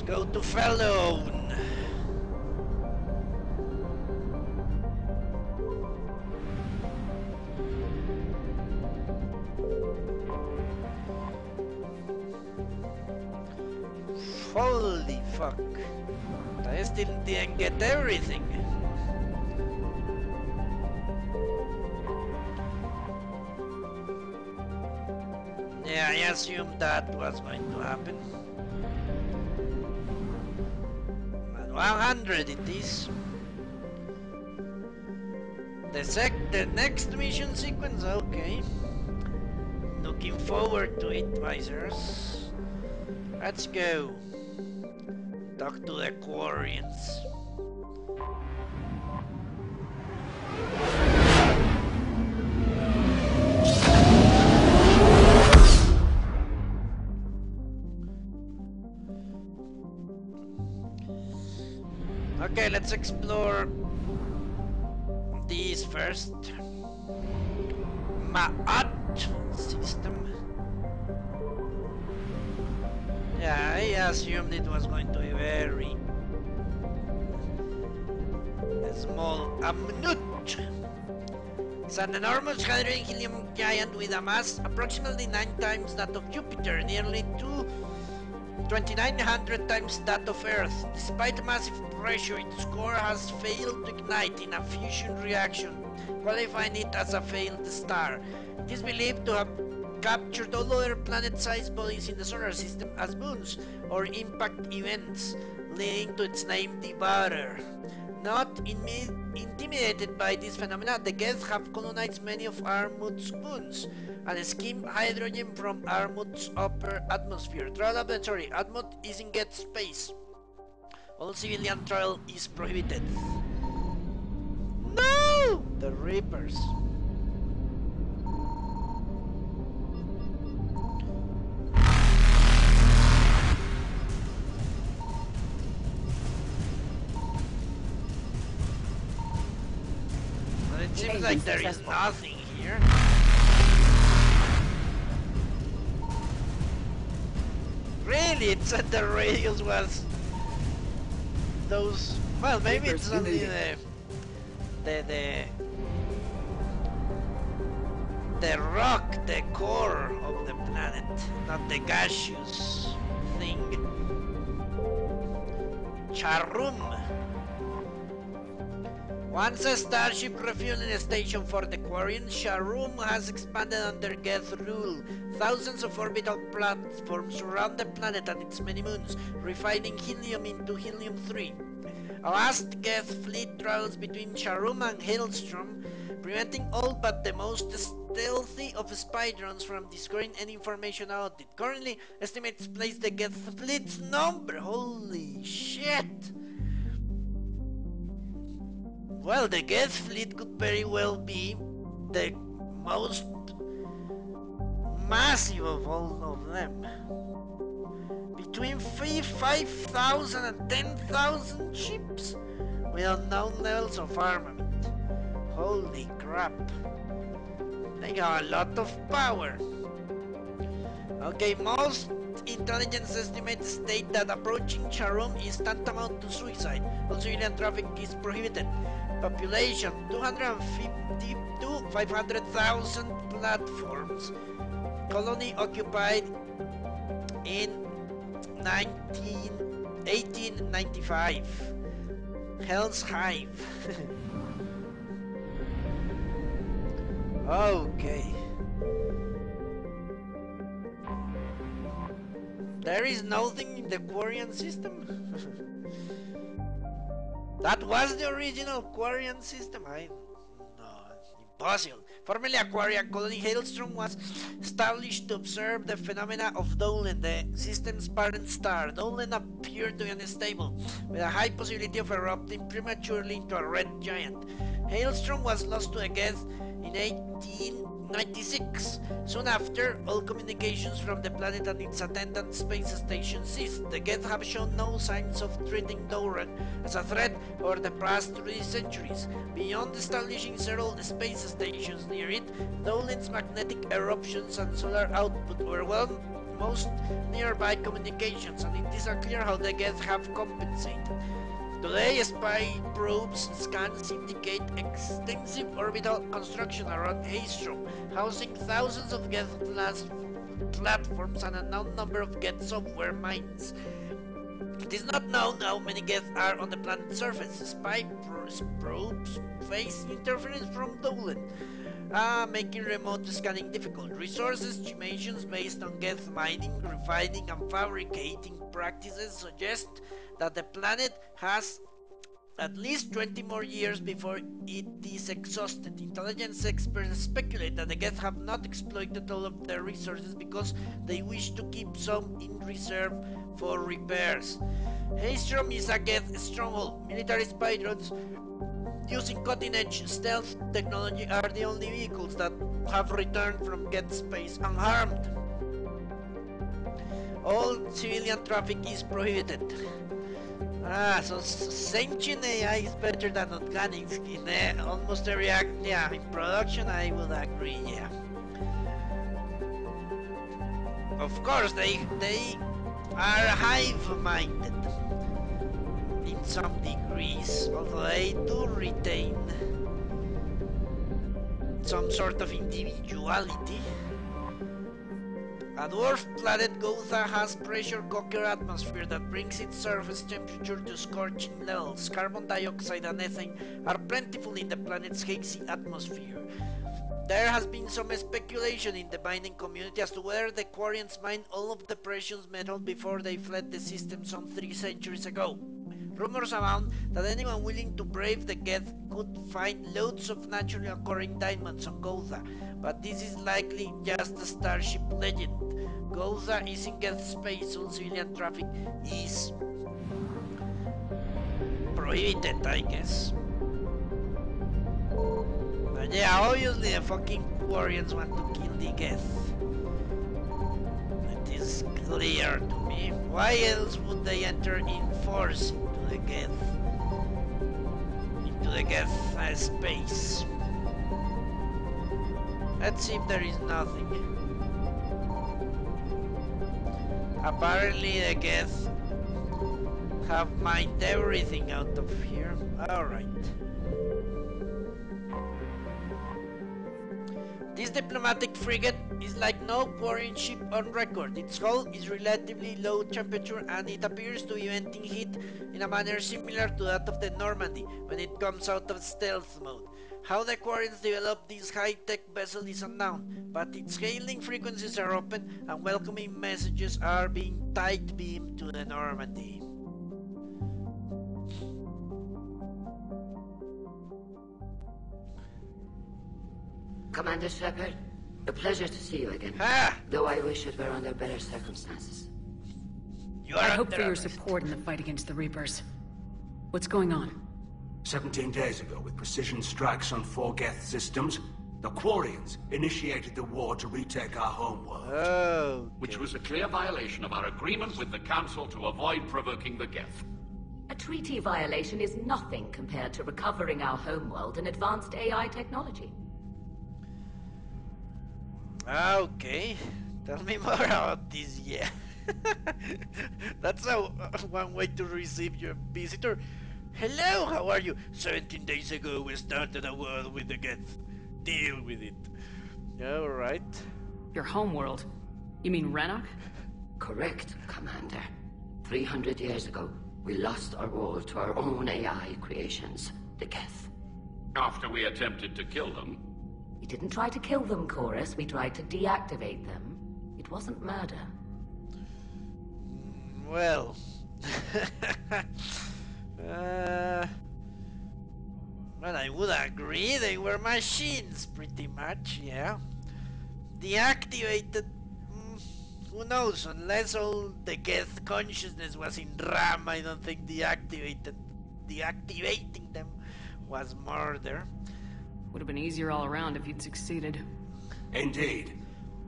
Let's go to Fallon. Holy fuck. I still didn't get everything. Yeah, I assumed that was going to happen. 100 it is. The sec the next mission sequence, okay. Looking forward to it, visors. Let's go. Talk to the Quarians. Okay, let's explore these first. Ma'at system. Yeah, I assumed it was going to be very small Amnut. It's an enormous hydrogen helium giant with a mass approximately 9 times that of Jupiter, nearly 2 2900 times that of Earth. Despite massive pressure, its core has failed to ignite in a fusion reaction, qualifying it as a failed star. It is believed to have captured all other planet-sized bodies in the solar system as moons or impact events, leading to its name Devourer. Not intimidated by this phenomena, the Geth have colonized many of Armut's moons and skimmed hydrogen from Armut's upper atmosphere. Trial sorry, Armut is in Geth space. All civilian trial is prohibited. No! The Reapers. Seems like there is nothing here. Really, it said the radius was those. Well, maybe Reapers it's only unity. the the the the rock, the core of the planet, not the gaseous thing. Charum. Once a starship refueling station for the Quarian, Sharum has expanded under Geth rule. Thousands of orbital platforms surround the planet and its many moons, refining helium into helium-3. A vast Geth fleet travels between Sharum and Haestrom, preventing all but the most stealthy of spy drones from discovering any information about it. Currently, estimates place the Geth fleet's number. Holy shit! Well, the Geth fleet could very well be the most massive of all of them. Between 5,000 and 10,000 ships with unknown levels of armament. Holy crap. They got a lot of power. Okay, most intelligence estimates state that approaching Charum is tantamount to suicide. All civilian traffic is prohibited. Population 250 to 500,000 platforms. Colony occupied in 19, 1895. Hell's Hive. okay. There is nothing in the Quarian system. that was the original Quarian system. I no, impossible. Formerly a Quarian colony, Haestrom was established to observe the phenomena of Dholen, the system's parent star. Dholen appeared to be unstable, with a high possibility of erupting prematurely into a red giant. Haestrom was lost to the Geth in 1896. Soon after, all communications from the planet and its attendant space station ceased. The Geth have shown no signs of treating Dholen as a threat over the past three centuries. Beyond establishing several space stations near it, Dholen's magnetic eruptions and solar output were well most nearby communications, and it is unclear how the Geth have compensated. Today, spy probes scans indicate extensive orbital construction around Haestrom, housing thousands of Geth platforms and a known number of Geth software mines. It is not known how many Geth are on the planet's surface. Spy probes face interference from Dholen, uh, making remote scanning difficult. Resource estimations based on Geth mining, refining, and fabricating practices suggest that the planet has at least 20 more years before it is exhausted. Intelligence experts speculate that the Geth have not exploited all of their resources because they wish to keep some in reserve for repairs. Haestrom is a Geth stronghold. Military spy drones using cutting-edge stealth technology are the only vehicles that have returned from Geth space unharmed. All civilian traffic is prohibited. Ah, so sentient AI is better than organic in uh, almost every act. Yeah, in production I would agree, yeah. Of course, they they are hive-minded in some degrees, although they do retain some sort of individuality. A dwarf planet Gotha has pressure cooker atmosphere that brings its surface temperature to scorching levels. Carbon dioxide and ethane are plentiful in the planet's hazy atmosphere. There has been some speculation in the mining community as to whether the Quarians mined all of the precious metal before they fled the system some three centuries ago. Rumors abound that anyone willing to brave the Geth could find loads of naturally occurring diamonds on Gotha, but this is likely just a starship legend. Gotha is in Geth space, so civilian traffic is prohibited, I guess. But yeah, obviously the fucking Quarians want to kill the Geth. Is clear to me. Why else would they enter in force into the Geth? Into the Geth space. Let's see if there is nothing. Apparently the Geth have mined everything out of here. Alright. This diplomatic frigate is like no Quarian ship on record. Its hull is relatively low temperature and it appears to be venting heat in a manner similar to that of the Normandy when it comes out of stealth mode. How the Quarians developed this high-tech vessel is unknown, but its hailing frequencies are open and welcoming messages are being tight beamed to the Normandy. Commander Shepard, a pleasure to see you again. Ah! Though I wish it were under better circumstances. You are I hope for your support in the fight against the Reapers. What's going on? 17 days ago, with precision strikes on four Geth systems, the Quarians initiated the war to retake our homeworld. Oh, which was a clear violation of our agreement with the Council to avoid provoking the Geth. A treaty violation is nothing compared to recovering our homeworld and advanced AI technology. Ah, okay. Tell me more about this, yeah. That's a, one way to receive your visitor. Hello, how are you? 17 days ago we started a war with the Geth. Deal with it. Alright. Your homeworld. You mean Rannoch? Correct, Commander. 300 years ago, we lost our world to our own AI creations, the Geth. After we attempted to kill them, We didn't try to kill them, Koris. We tried to deactivate them. It wasn't murder. Well. uh, well, I would agree they were machines, pretty much, yeah. Deactivated. mm, who knows? Unless all the Geth consciousness was in RAM, I don't think deactivated. Deactivating them was murder. Would have been easier all around if you'd succeeded. Indeed.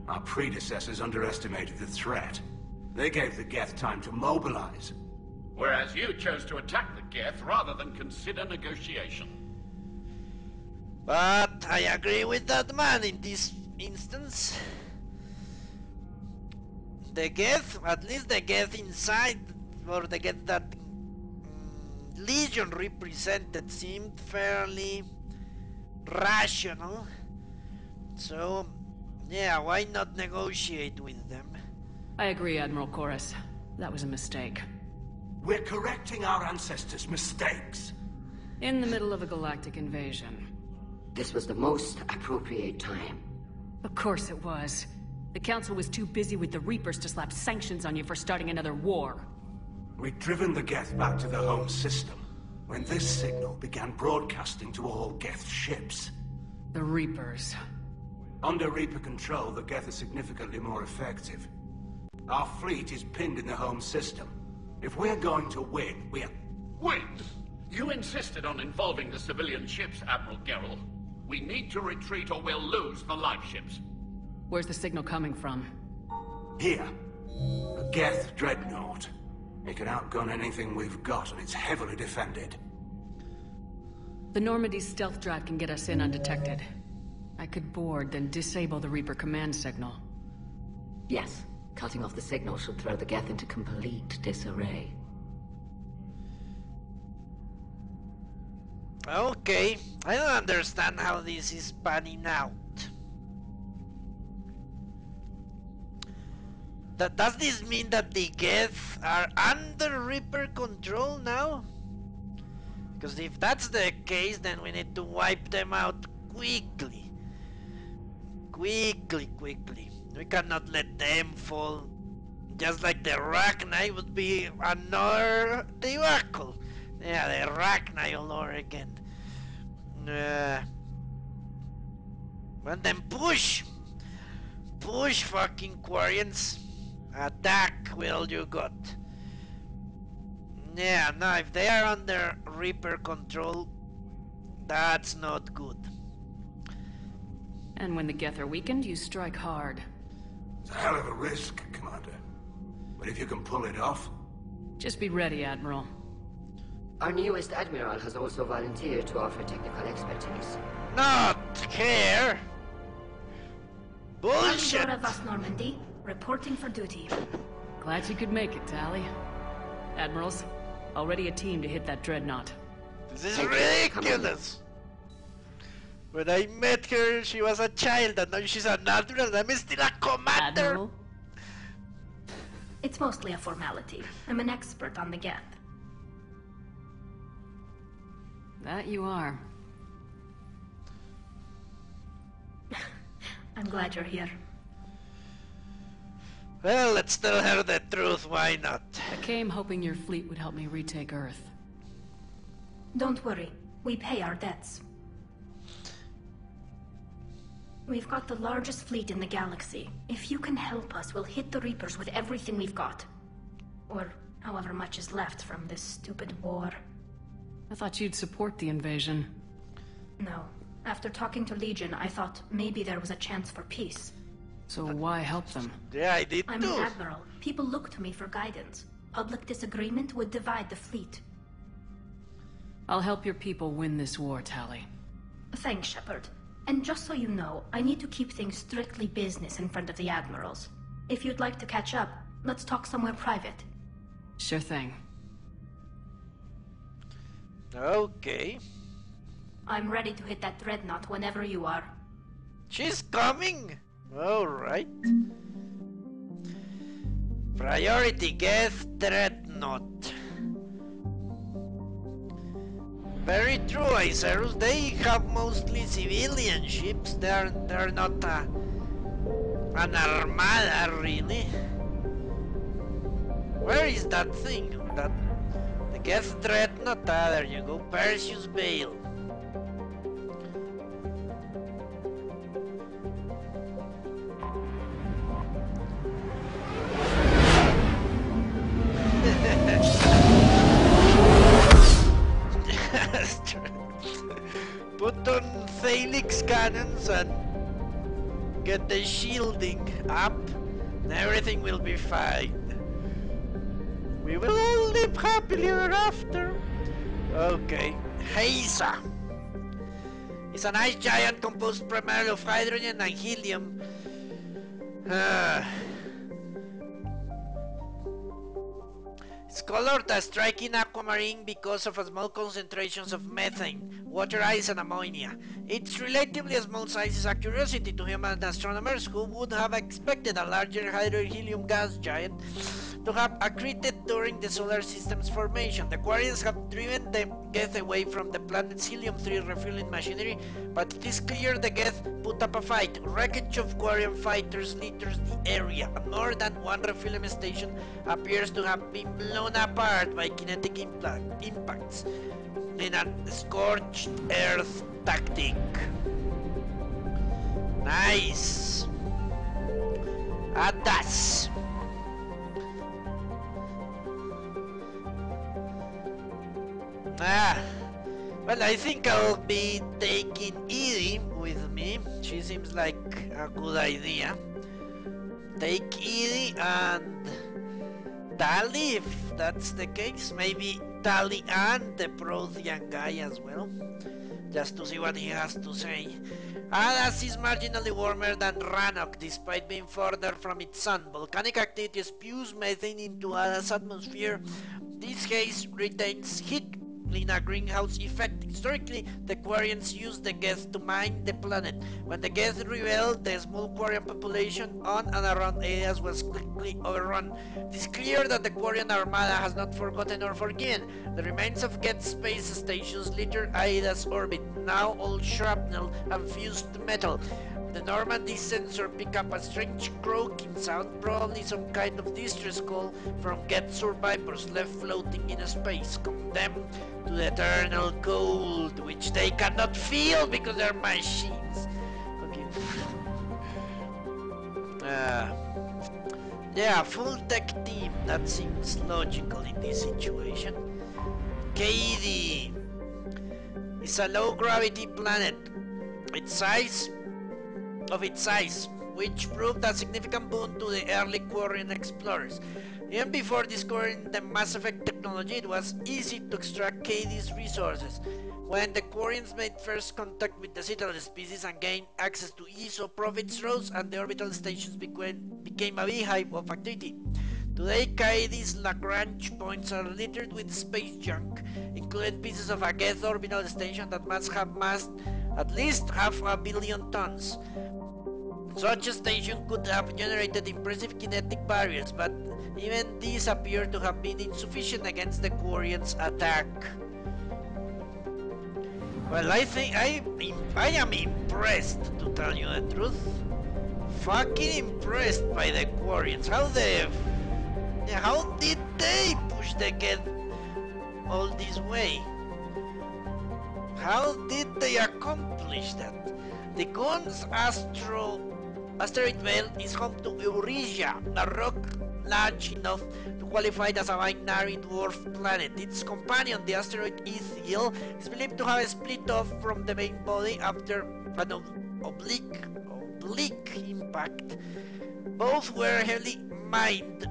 Our predecessors underestimated the threat. They gave the Geth time to mobilize. whereas you chose to attack the Geth rather than consider negotiation. But I agree with that man in this instance. the Geth, at least the Geth inside, or the Geth that mm, Legion represented, seemed fairly rational. So, yeah, why not negotiate with them? I agree, Admiral Koris. That was a mistake. We're correcting our ancestors' mistakes. In the middle of a galactic invasion. This was the most appropriate time. Of course it was. The Council was too busy with the Reapers to slap sanctions on you for starting another war. We'd driven the Geth back to the home system when this signal began broadcasting to all Geth ships. The Reapers. Under Reaper control, the Geth are significantly more effective. Our fleet is pinned in the home system. If we're going to win, we're... Win! You insisted on involving the civilian ships, Admiral Gerrel. We need to retreat or we'll lose the live ships. Where's the signal coming from? Here. A Geth dreadnought. It can outgun anything we've got, and it's heavily defended. The Normandy stealth drive can get us in undetected. I could board, then disable the Reaper command signal. Yes, cutting off the signal should throw the Geth into complete disarray. Okay, I don't understand how this is panning out. That, does this mean that the Geth are under Reaper control now? Because if that's the case, then we need to wipe them out quickly. Quickly, quickly. We cannot let them fall. Just like the Rachni would be another debacle. Yeah, the Rachni all over again. Uh, and then push! Push, fucking Quarians! Attack will all you got. Yeah, now if they are under Reaper control, that's not good. And when the Geth are weakened, you strike hard. It's a hell of a risk, Commander. But if you can pull it off, Just be ready, Admiral. Our newest Admiral has also volunteered to offer technical expertise. Not care! Bullshit! Andorra Vas Normandy, reporting for duty. Glad you could make it, Tali. Admirals, already a team to hit that dreadnought. This is Thank ridiculous! When I met her, she was a child, and now she's an admiral, and I'm still a commander! Admiral? It's mostly a formality. I'm an expert on the Geth. That you are. I'm glad you're here. Well, let's tell her the truth, why not? I came hoping your fleet would help me retake Earth. Don't worry, we pay our debts. We've got the largest fleet in the galaxy. If you can help us, we'll hit the Reapers with everything we've got. Or however much is left from this stupid war. I thought you'd support the invasion. No. After talking to Legion, I thought maybe there was a chance for peace. So why help them? Yeah, I did I'm too. an admiral. People look to me for guidance. Public disagreement would divide the fleet. I'll help your people win this war, Tali. Thanks, Shepard. And just so you know, I need to keep things strictly business in front of the admirals. If you'd like to catch up, let's talk somewhere private. Sure thing. Okay. I'm ready to hit that dreadnought whenever you are. She's coming! Alright. Priority Geth Dreadnought. Very true, Icerus. They have mostly civilian ships. They're they're not a, an armada, really. Where is that thing? That the Geth Dreadnought. Ah, there you go. Perseus Veil. Get the shielding up, and everything will be fine. We will all live happily ever after. Okay, Haza. It's an ice giant composed primarily of hydrogen and helium. Ah. It's colored a striking aquamarine because of small concentrations of methane, water ice and ammonia. Its relatively small size is a curiosity to human astronomers who would have expected a larger hydrohelium gas giant to have accreted during the solar system's formation. The Quarians have driven the Geth away from the planet's helium-3 refueling machinery, but it is clear the Geth put up a fight. Wreckage of Quarian fighters litters the area, and more than one refueling station appears to have been blown apart by kinetic impact, impacts in a scorched earth tactic. Nice. Adas. I think I'll be taking EDI with me. She seems like a good idea. Take EDI and Tali, if that's the case. Maybe Tali and the Prothean guy as well. Just to see what he has to say. Adas is marginally warmer than Rannoch despite being further from its sun. Volcanic activity spews methane into Adas' atmosphere. This haze retains heat in a greenhouse effect. Historically, the Quarians used the Geth to mine the planet. When the Geth rebelled, the small Quarian population on and around Adas was quickly overrun. It is clear that the Quarian Armada has not forgotten or forgiven. The remains of Geth space stations litter Adas' orbit, now all shrapnel and fused metal. The Normandy sensor pick up a strange croaking sound, probably some kind of distress call from Geth survivors left floating in a space, condemned to the eternal cold, which they cannot feel because they're machines. Okay. uh, yeah, full tech team. That seems logical in this situation. Kadi is a low gravity planet. Its size of its size, which proved a significant boon to the early Quarian explorers. Even before discovering the Mass Effect technology, it was easy to extract Kadi's resources. When the Quarians made first contact with the Citadel species and gained access to eezo, profits rose and the orbital stations became, became a beehive of activity. Today, Kadi's Lagrange points are littered with space junk, including pieces of a Geth orbital station that must have massed at least half a billion tons. Such a station could have generated impressive kinetic barriers, but even these appear to have been insufficient against the Quarians' attack. Well, I think I I am impressed, to tell you the truth. Fucking impressed by the Quarians. How the... How did they push the Geth all this way? How did they accomplish that? The Guns Astro asteroid belt is home to Euresia, a rock large enough to qualify as a binary dwarf planet. Its companion, the asteroid Ethiel, is believed to have split off from the main body after an ob oblique, oblique impact. Both were heavily mined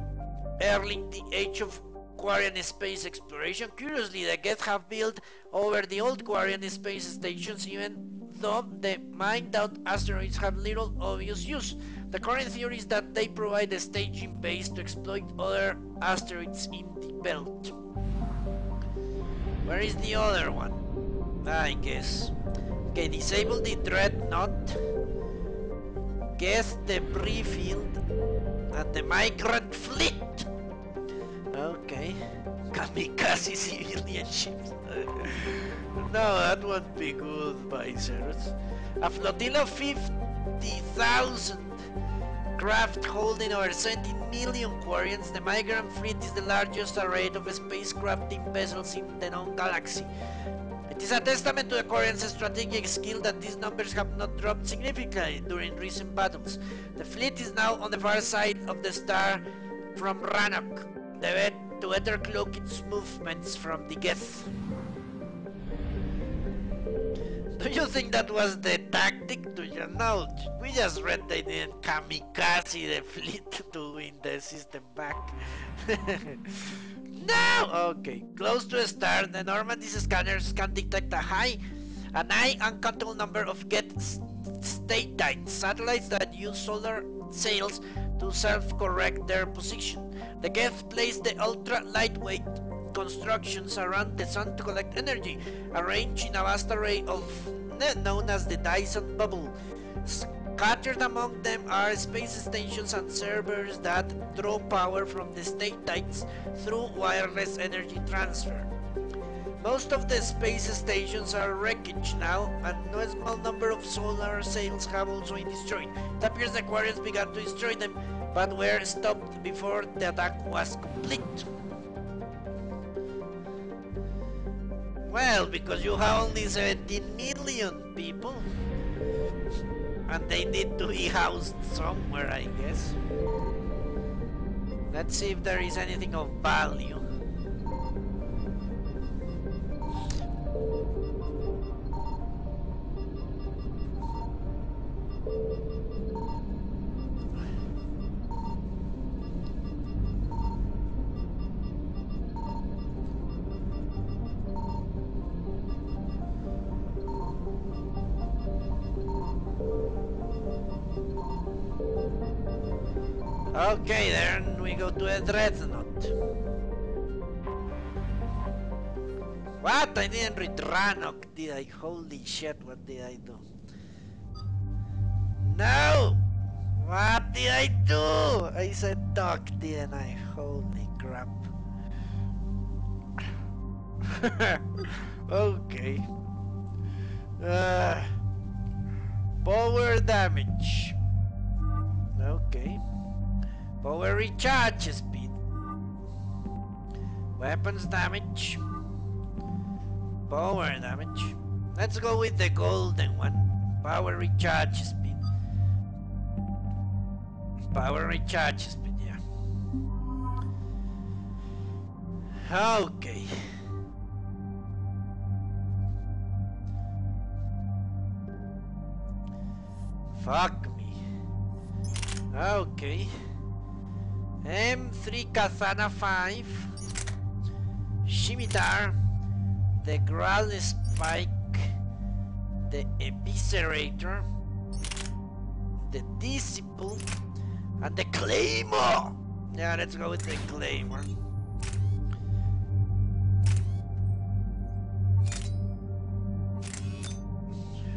early in the age of Quarian space exploration. Curiously, the Geth have built over the old Quarian space stations even though the mined out asteroids have little obvious use. The current theory is that they provide a staging base to exploit other asteroids in the belt. Where is the other one? I guess. Okay, disable the dreadnought. Guess the debris field and the migrant fleet. Okay. Kamikaze civilian ships. no, that won't be good, Visors. A flotilla of 50,000 craft holding over 70 million Quarians, the Migrant Fleet is the largest array of spacecrafting vessels in the known galaxy. It is a testament to the Quarians' strategic skill that these numbers have not dropped significantly during recent battles. The fleet is now on the far side of the star from the to better cloak its movements from the Geth. Do you think that was the tactic to you know? We just read they didn't kamikaze the fleet to win the system back. no! Okay, close to a star, the Normandy's scanners can detect a high, an high uncontrolled number of Geth state satellites that use solar sails to self-correct their position. The Geth placed the ultra-lightweight constructions around the sun to collect energy, arranged in a vast array of eh, known as the Dyson bubble. Scattered among them are space stations and servers that draw power from the statites through wireless energy transfer. Most of the space stations are wreckage now, and no small number of solar sails have also been destroyed. It appears the Aquarians began to destroy them, but were stopped before the attack was complete. Because you have only 17 million people. And they need to be housed somewhere, I guess. Let's see if there is anything of value. A dreadnought. What? I didn't read Rannoch, did I? Holy shit, what did I do? No! What did I do? I said duck, didn't I? Holy crap. okay. Uh, power damage. Okay. Power recharge speed. Weapons damage. Power damage. Let's go with the golden one. Power recharge speed. Power recharge speed, yeah. Okay. Fuck me. Okay. M3 Katana 5 Scimitar The Graal Spike The Eviscerator The Disciple and the Claymore! Yeah, let's go with the Claymore.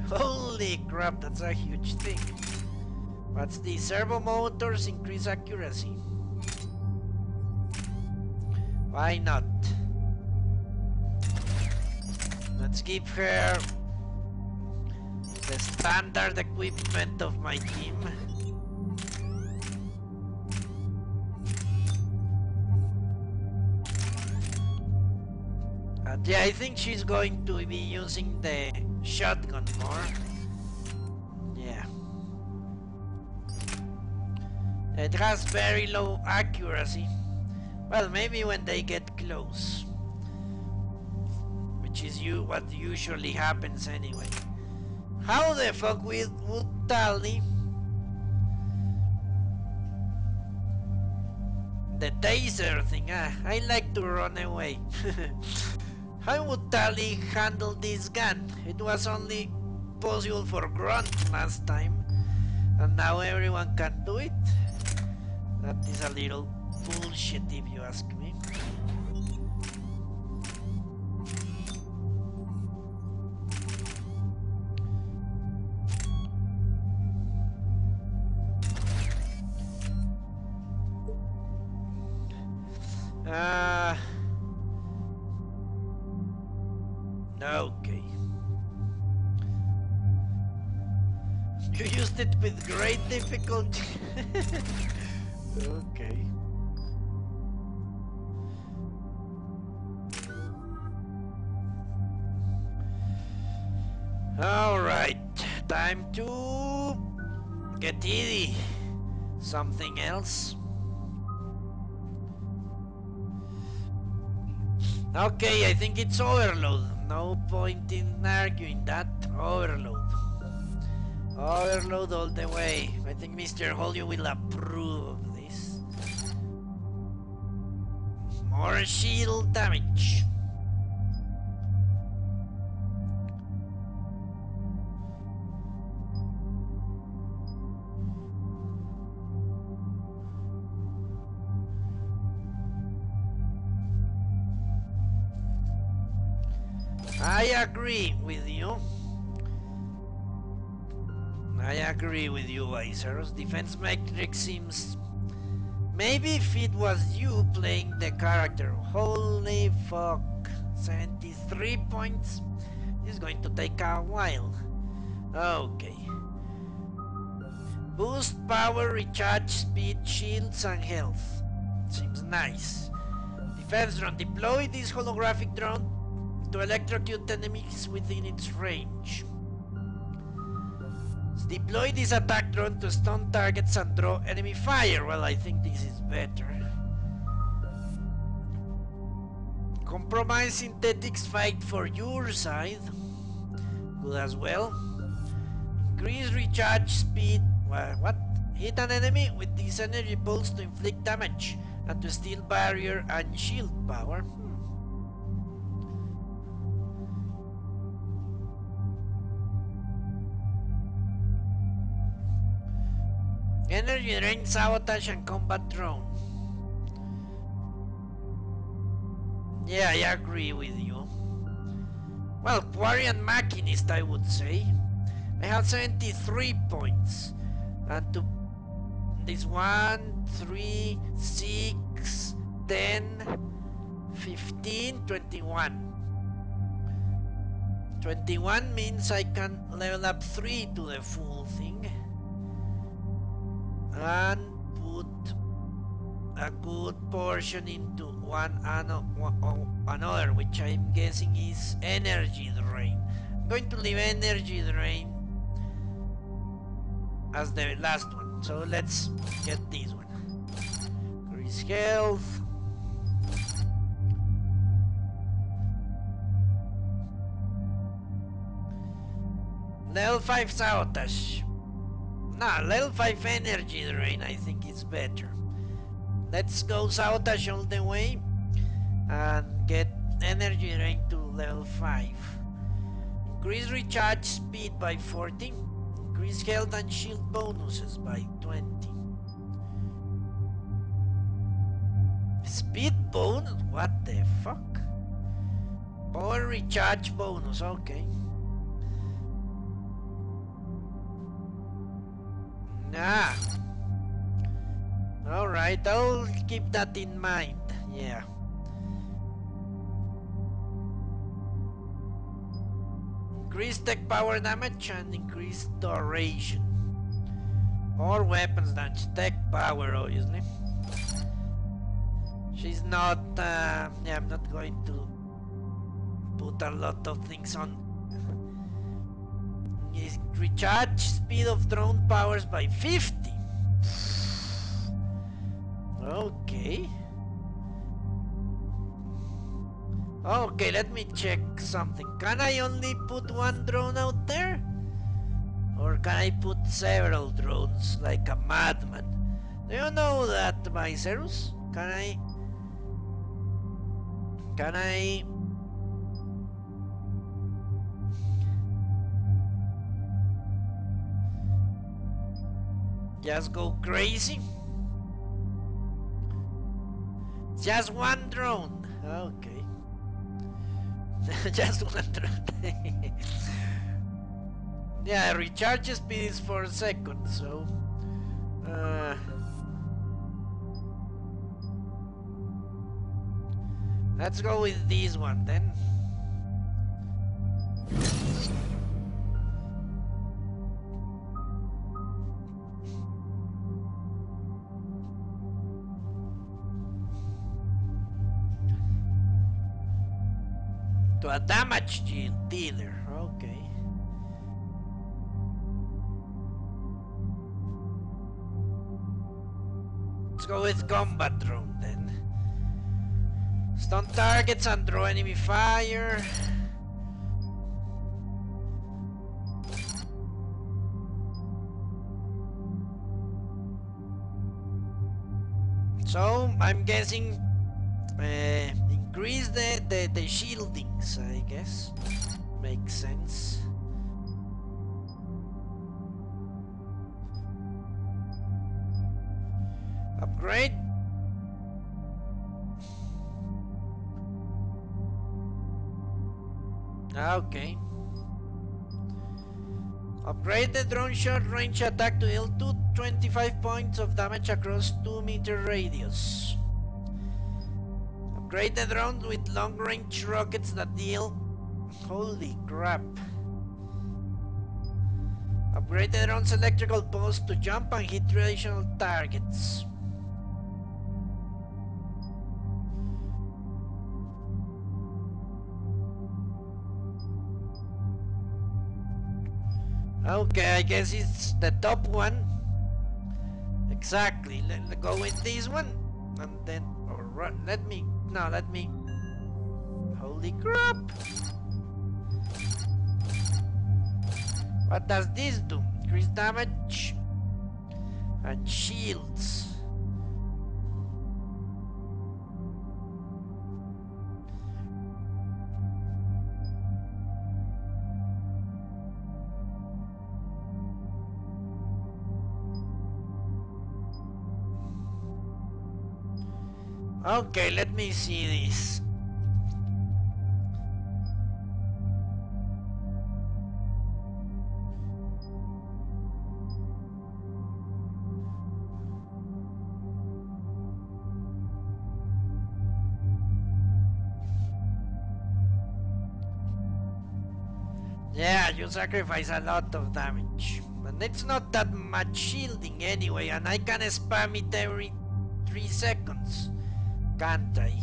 Holy crap, that's a huge thing. What's the servo motors increase accuracy? Why not? Let's give her the standard equipment of my team. And yeah, I think she's going to be using the shotgun more. Yeah. It has very low accuracy. Well, maybe when they get close. Which is you what usually happens anyway. How the fuck would, would Tali The taser thing, ah, I like to run away. How would Tali handle this gun? It was only possible for Grunt last time, and now everyone can do it. That is a little bullshit if you ask me. Uh, okay. You used it with great difficulty. okay. Alright, time to get easy. Something else? Okay, I think it's overload. No point in arguing that. Overload. Overload all the way. I think Mr. Holly will approve of this. More shield damage. Agree with you. I agree with you, Viserys. Defense Matrix seems... Maybe if it was you playing the character. Holy fuck. 73 points? Is going to take a while. Okay. Boost power, recharge speed, shields and health. Seems nice. Defense drone. Deploy this holographic drone to electrocute enemies within its range. Deploy this attack drone to stun targets and draw enemy fire. Well, I think this is better. Compromise synthetics fight for your side. Good as well. Increase recharge speed. What? Hit an enemy with this energy pulse to inflict damage and to steal barrier and shield power. Energy drain, sabotage, and combat drone. Yeah, I agree with you. Well, quarry and machinist, I would say. I have 73 points. And to this 1, 3, 6, 10, 15, 21. 21 means I can level up 3 to the full thing and put a good portion into one one another which I'm guessing is energy drain. I'm going to leave energy drain as the last one. So let's get this one. Increase health. Level 5 sabotage Nah, level 5 energy drain I think it's better. Let's go sabotage all the way and get energy drain to level 5. Increase recharge speed by 40. Increase health and shield bonuses by 20. Speed bonus? What the fuck? Power recharge bonus, okay. Ah. Alright, I'll keep that in mind. Yeah. Increase tech power damage and increase duration. Or weapons damage. Tech power, obviously. She's not... Uh, yeah, I'm not going to put a lot of things on recharge speed of drone powers by 50. Okay. Okay, let me check something. Can I only put one drone out there? Or can I put several drones like a madman? Do you know that, Viserys? Can I... Can I Just go crazy? Just one drone. Okay. Just one drone. yeah, recharge speed is for a second, so... Uh, let's go with this one then. Damage dealer. Okay. Let's go with combat drone then. Stun targets and draw enemy fire. So, I'm guessing uh, increase the, the, the shieldings, I guess. Makes sense. Upgrade. Ah, okay. Upgrade the drone short range attack to deal 225 points of damage across 2 meter radius. Upgrade the drone with long range rockets that deal. Holy crap. Upgrade the drone's electrical pulse to jump and hit traditional targets. Okay, I guess it's the top one. Exactly. Let, let go with this one, and then or run. Let me no. Let me. Holy crap! What does this do? Increase damage and shields. Okay, let me see this. Yeah, you sacrifice a lot of damage. But it's not that much shielding anyway, and I can spam it every 3 seconds. Can't I?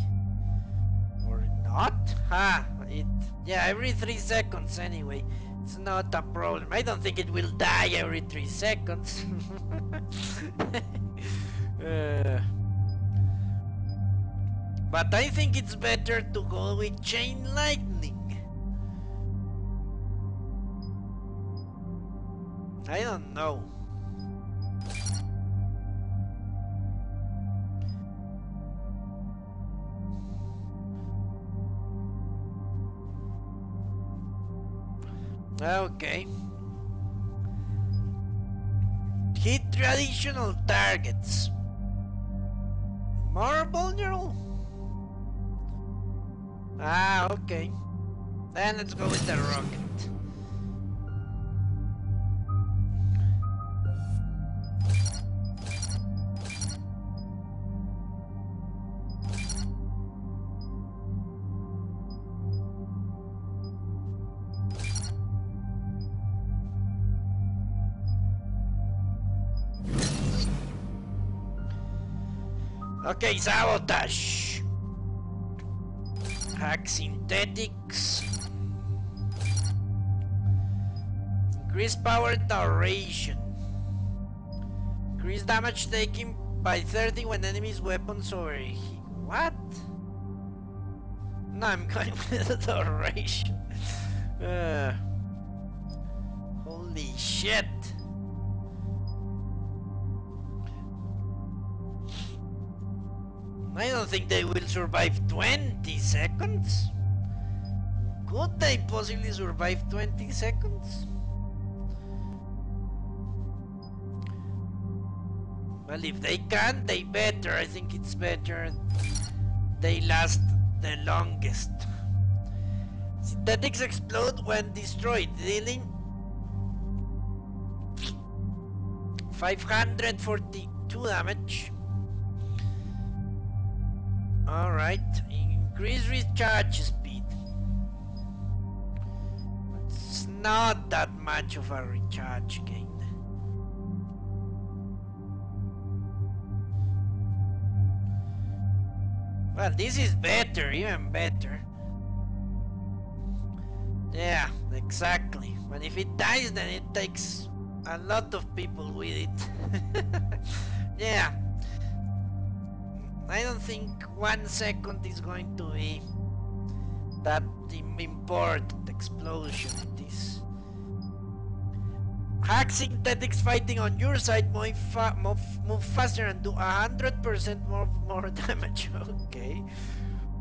Or not? Ha! It, yeah, every 3 seconds anyway. It's not a problem. I don't think it will die every 3 seconds. uh, but I think it's better to go with Chain Lightning. I don't know. Okay. Hit traditional targets. More vulnerable? Ah, okay. Then let's go with the rocket. Okay, sabotage. Hack synthetics. Increase power duration. Increase damage taken by 30 when enemy's weapons overheat. What? No, I'm going with the duration. Uh, holy shit. I don't think they will survive 20 seconds. Could they possibly survive 20 seconds? Well, if they can, they better. I think it's better they last the longest. Synthetics explode when destroyed, dealing 542 damage. Alright, increase recharge speed. It's not that much of a recharge gain. Well, this is better, even better. Yeah, exactly. But if it dies, then it takes a lot of people with it. yeah. I don't think one second is going to be that important explosion it is. Hack synthetics fighting on your side move, fa move, move faster and do 100% more, more damage. okay.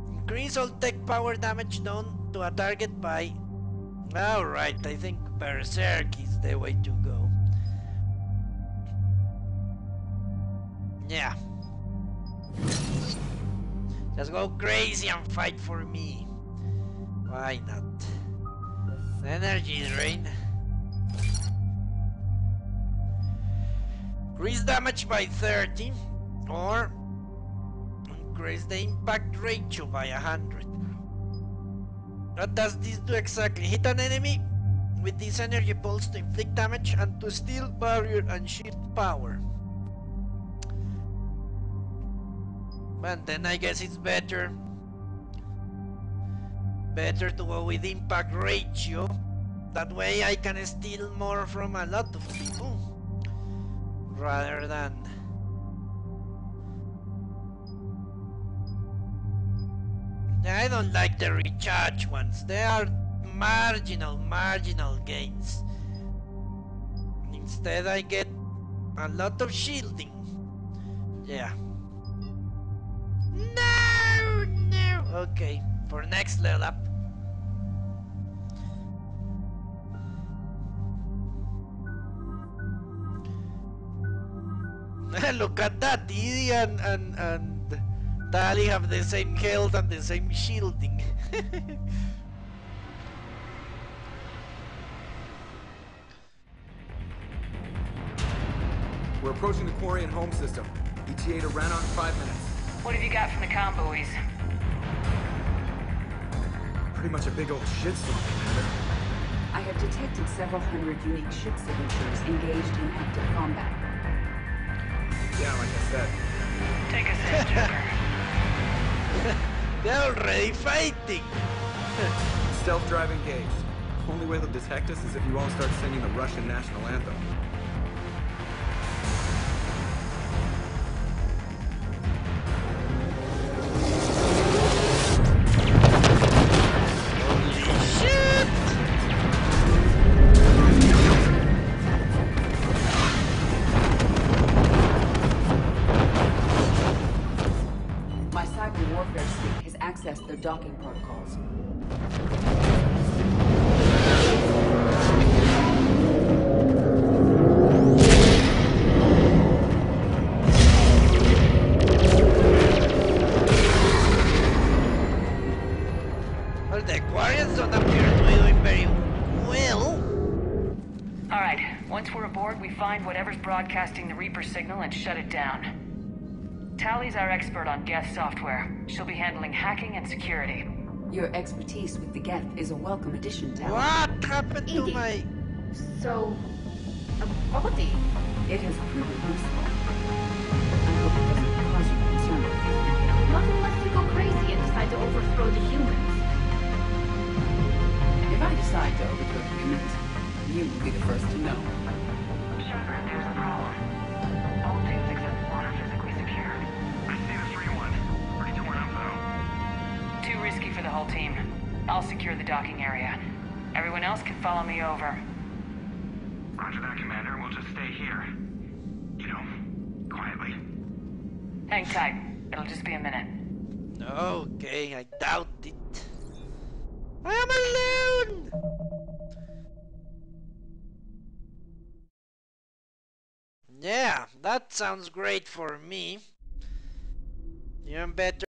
Increase all tech power damage done to a target by... Alright, I think Berserk is the way to go. Yeah. Just go crazy and fight for me. Why not? Energy drain. Increase damage by 30 or increase the impact ratio by 100. What does this do exactly? Hit an enemy with this energy pulse to inflict damage and to steal barrier and shield power. And then I guess it's better better to go with impact ratio. That way I can steal more from a lot of people rather than I don't like the recharge ones. They are marginal, marginal gains. Instead I get a lot of shielding. Yeah. No, no. Okay, for next level up. Look at that, EDI and, and, and Tali have the same health and the same shielding. We're approaching the quarian home system. ETA to in five minutes. What have you got from the convoys? Pretty much a big old shitstorm, Commander. I have detected several hundred unique ship signatures engaged in active combat. Yeah, like I said. Take us in, Joker. They're already fighting! Stealth drive engaged. Only way they'll detect us is if you all start singing the Russian national anthem. Well, the quarians don't appear to be doing very well. Alright, once we're aboard, we find whatever's broadcasting the Reaper signal and shut it down. Tali's our expert on Geth software. She'll be handling hacking and security. Your expertise with the Geth is a welcome addition, Tal. What happened to EDI. my... So, um, a body? It has proven useful. I hope it doesn't cause you concern. Not unless you go crazy and decide to overthrow the humans. If I decide to overthrow humans, you will be the first to know. Shepard, there's a problem. All tubes except one are physically secure. I see the 3-1. Ready to run info. Too risky for the whole team. I'll secure the docking area. Everyone else can follow me over. Roger that, Commander. We'll just stay here. You know, quietly. Hang tight. It'll just be a minute. Okay, I doubt it. I am alone! Yeah, that sounds great for me. Even better